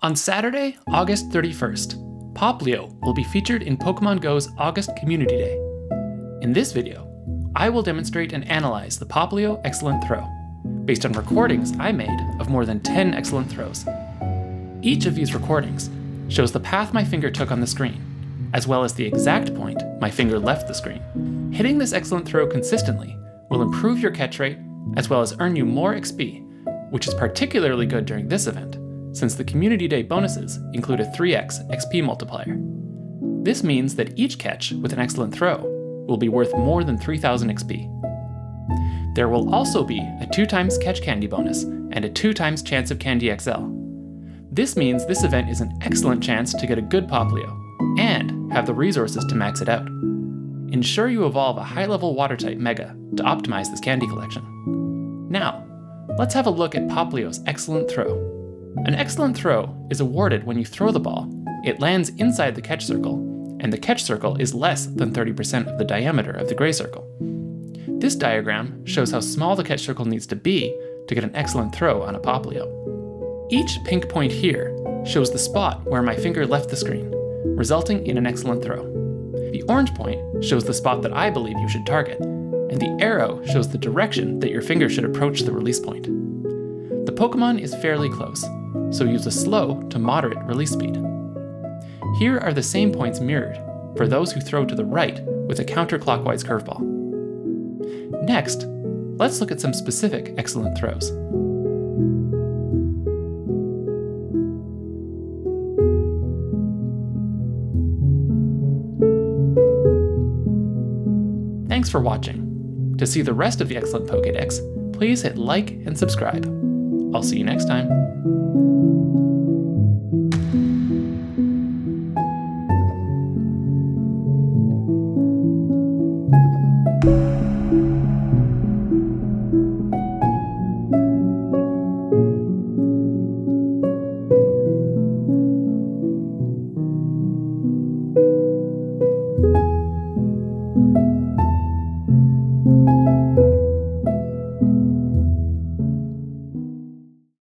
On Saturday, August 31st, Popplio will be featured in Pokemon Go's August Community Day. In this video, I will demonstrate and analyze the Popplio Excellent Throw, based on recordings I made of more than 10 excellent throws. Each of these recordings shows the path my finger took on the screen, as well as the exact point my finger left the screen. Hitting this excellent throw consistently will improve your catch rate, as well as earn you more XP, which is particularly good during this event, since the Community Day bonuses include a 3x XP multiplier. This means that each catch with an excellent throw will be worth more than 3000 XP. There will also be a 2 times catch candy bonus and a 2 times chance of candy XL. This means this event is an excellent chance to get a good Popplio, and have the resources to max it out. Ensure you evolve a high level water type Mega to optimize this candy collection. Now, let's have a look at Popplio's excellent throw. An excellent throw is awarded when you throw the ball, it lands inside the catch circle, and the catch circle is less than 30% of the diameter of the gray circle. This diagram shows how small the catch circle needs to be to get an excellent throw on a Popplio. Each pink point here shows the spot where my finger left the screen, resulting in an excellent throw. The orange point shows the spot that I believe you should target, and the arrow shows the direction that your finger should approach the release point. The Pokemon is fairly close, so use a slow to moderate release speed. Here are the same points mirrored for those who throw to the right with a counterclockwise curveball. Next, let's look at some specific excellent throws. Thanks for watching. To see the rest of the Excellent Pokédex, please hit like and subscribe. I'll see you next time.